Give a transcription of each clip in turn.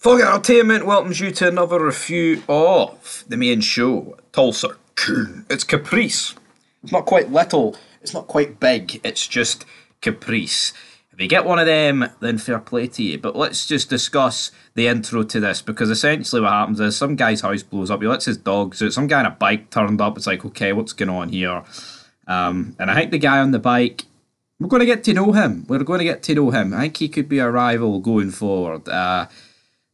Fog Entertainment welcomes you to another review of the main show, Tulsa. It's Caprice. It's not quite little, it's not quite big, it's just Caprice. If you get one of them, then fair play to you. But let's just discuss the intro to this because essentially what happens is some guy's house blows up, he lets his dogs out, some guy on a bike turned up, it's like, okay, what's going on here? Um, and I think the guy on the bike we're going to get to know him. We're going to get to know him. I think he could be a rival going forward. Uh,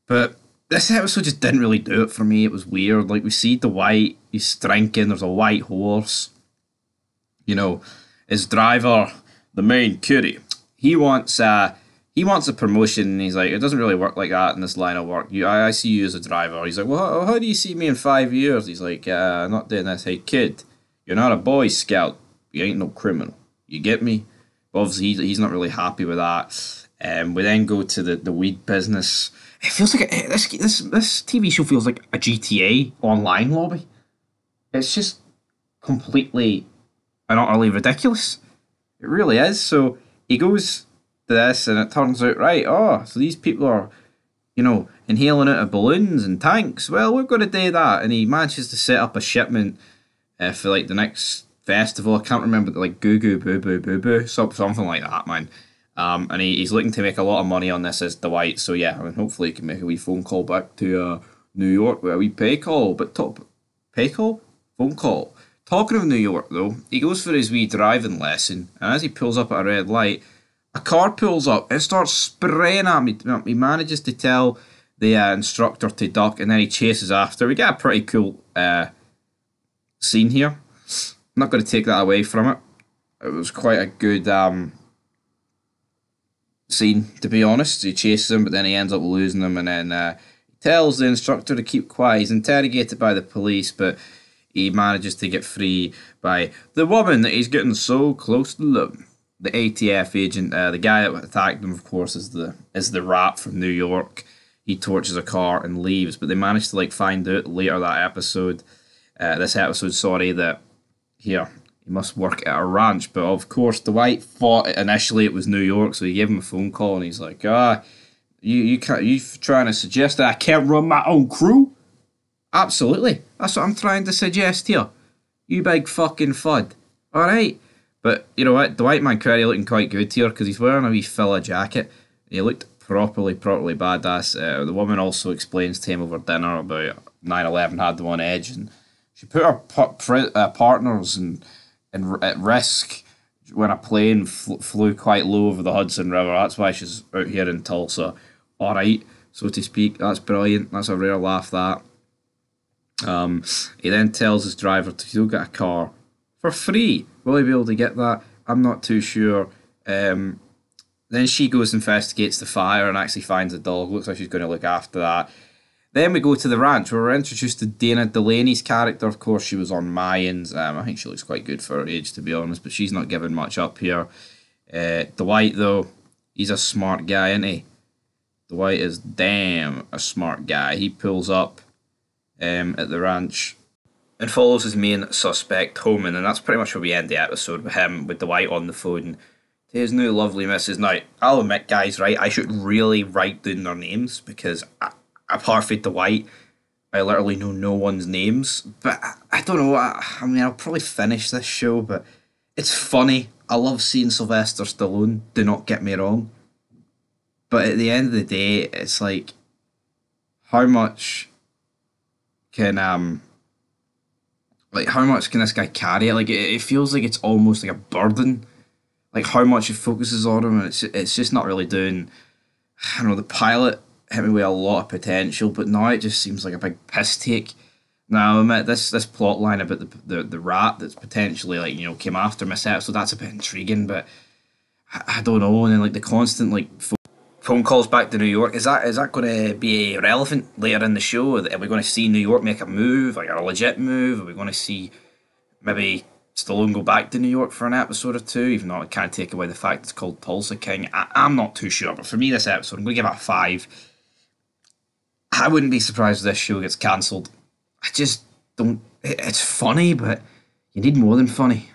but this episode just didn't really do it for me. It was weird. Like we see the white, he's drinking. There's a white horse. You know, his driver, the main kitty, he wants uh he wants a promotion. And he's like, it doesn't really work like that in this line of work. You, I, I see you as a driver. He's like, well, how, how do you see me in five years? He's like, uh, not doing this. Hey, kid, you're not a boy scout. You ain't no criminal. You get me? Obviously, he's, he's not really happy with that. Um, we then go to the, the weed business. It feels like a, this this this TV show feels like a GTA online lobby. It's just completely and utterly ridiculous. It really is. So he goes to this, and it turns out right. Oh, so these people are, you know, inhaling out of balloons and tanks. Well, we're going to do that, and he manages to set up a shipment uh, for like the next festival. I can't remember the like Goo Goo Boo Boo Boo Boo something like that, man. Um, and he, he's looking to make a lot of money on this as Dwight. So yeah, I mean, hopefully he can make a wee phone call back to uh, New York with a wee pay call. But top pay call, phone call. Talking of New York though, he goes for his wee driving lesson, and as he pulls up at a red light, a car pulls up and starts spraying at me. He manages to tell the uh, instructor to duck, and then he chases after. We get a pretty cool uh, scene here. I'm not going to take that away from it. It was quite a good um, scene, to be honest. He chases him, but then he ends up losing him, and then uh, tells the instructor to keep quiet. He's interrogated by the police, but he manages to get free by the woman that he's getting so close to. The ATF agent, uh, the guy that attacked him, of course, is the is the rat from New York. He torches a car and leaves, but they manage to like find out later that episode, uh, this episode, sorry, that here he must work at a ranch. But of course, Dwight thought initially it was New York, so he gave him a phone call and he's like, ah, you you can't you trying to suggest that I can't run my own crew? Absolutely, that's what I'm trying to suggest here. You big fucking fud. All right, but you know what? Dwight McQuarrie looking quite good here because he's wearing a wee filler jacket. He looked properly, properly badass. Uh, the woman also explains to him over dinner about 9-11 had them on edge and she put her uh, partners and and at risk when a plane fl- flew quite low over the Hudson River. That's why she's out here in Tulsa. All right, so to speak. That's brilliant. That's a rare laugh. That. Um, he then tells his driver to go get a car for free. Will he be able to get that? I'm not too sure. Um, then she goes and investigates the fire and actually finds the dog. Looks like she's going to look after that. Then we go to the ranch where we're introduced to Dana Delany's character. Of course, she was on Mayans. Um, I think she looks quite good for her age, to be honest, but she's not giving much up here. Uh, Dwight, though, he's a smart guy, isn't he? Dwight is damn a smart guy. He pulls up um, at the ranch and follows his main suspect home, and that's pretty much where we end the episode with him, with Dwight on the phone to his new lovely missus. Now, I'll admit, guys, right, I should really write down their names because I, apart from Dwight, I literally know no one's names. But I, I don't know. I, I, mean, I'll probably finish this show, but it's funny. I love seeing Sylvester Stallone. Do not get me wrong. But at the end of the day, it's like, how much can um, like how much can this guy carry? Like it, it feels like it's almost like a burden. Like how much it focuses on him, and it's it's just not really doing. I don't know the pilot hit me with a lot of potential, but now it just seems like a big piss take. Now, I this this plot line about the, the the rat that's potentially like you know came after myself, so that's a bit intriguing. But I, I don't know, and then like the constant like phone calls back to New York is that is that going to be relevant later in the show? Are we going to see New York make a move, like a legit move? Are we going to see maybe Stallone go back to New York for an episode or two? Even though it can't take away the fact it's called Tulsa King. I, I'm not too sure, but for me, this episode I'm going to give it a five I wouldn't be surprised if this show gets cancelled. I just don't. It's funny, but you need more than funny.